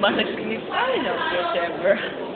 Basta skinny, I don't know, whatever.